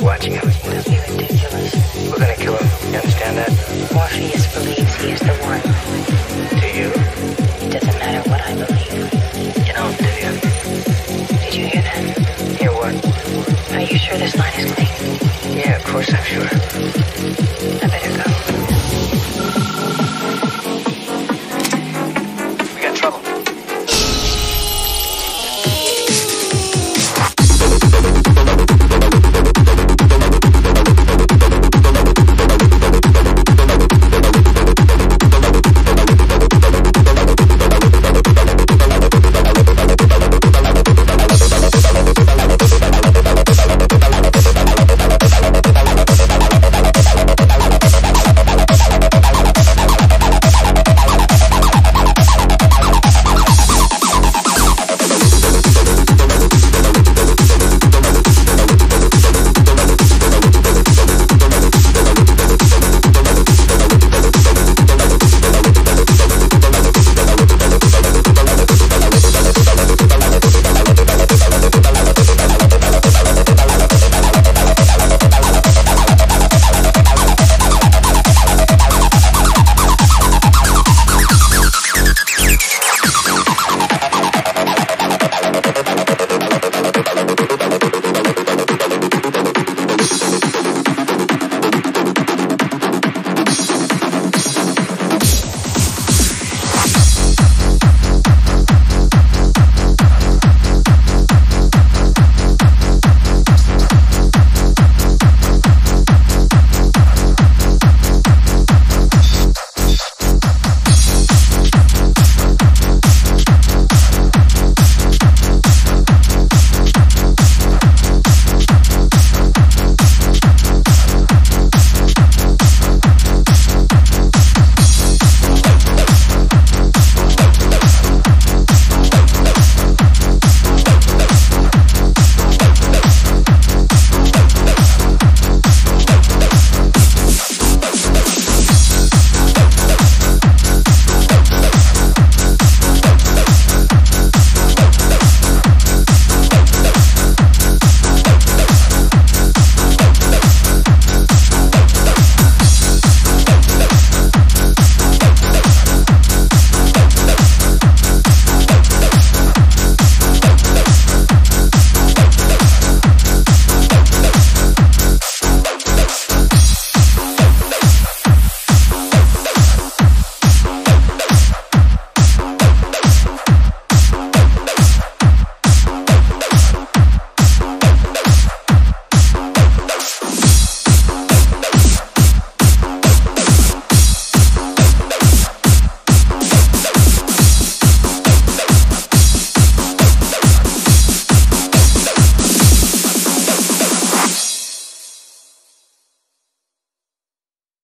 watching him. Don't be ridiculous. We're gonna kill him. You understand that? Morpheus believes he is the one.